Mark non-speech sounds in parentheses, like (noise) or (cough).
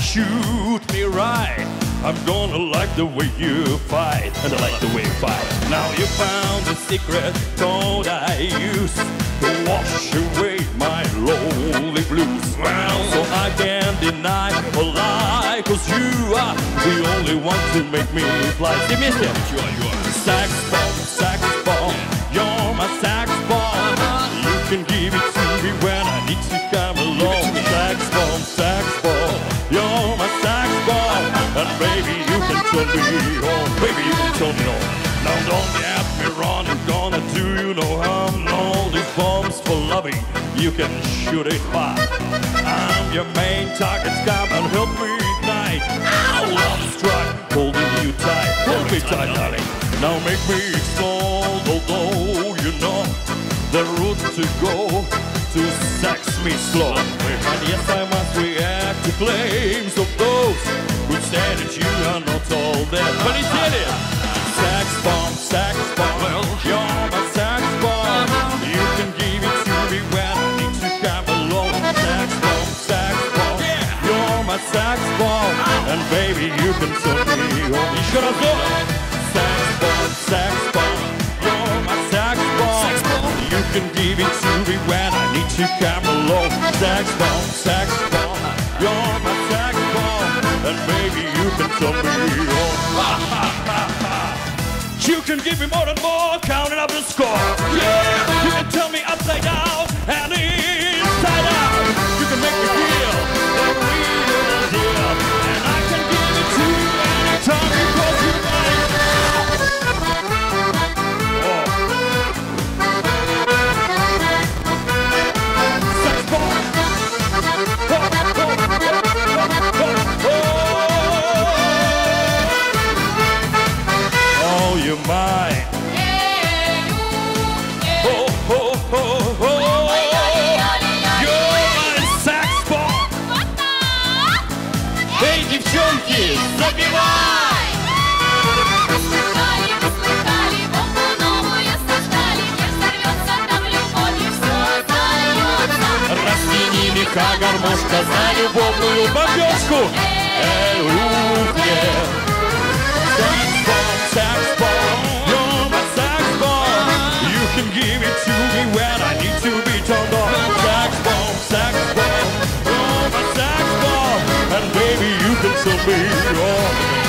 Shoot me right. I'm gonna like the way you fight, and I like the way you fight. Now you found the secret code I use to wash away my lonely blues. Well, so I can't deny or lie, cause you are the only one to make me fly. See, mister? You are, you can me on. Baby, you can turn me on. Now don't get me wrong, I'm gonna do you no harm. All these bombs for loving, you can shoot it far. I'm your main target, come and help me ignite. Ow, love struck, holding you tight. Hold me tight, darling. Now make me explode, although you know the route to go to sex me slow. And yes, I must react to claims of those who say that you are not all there. But he did it. Sex bomb, sex bomb. Well, you're my sex bomb. You can give it to me when I need to come along. Sex bomb, sex bomb. You're my sex bomb. And baby, you can turn me on. You should have thought. Sex bomb, sex bomb. You're my sex bomb. You can give it to me when I need to come along. Sex bomb, sex bomb. You're my sex bomb. And baby, you can turn me on. (laughs) You can give me more and more, counting up the score. Все остается. Растяни меха, гармошка за любовную бомбежку. Эй, рухнет. Turn be on.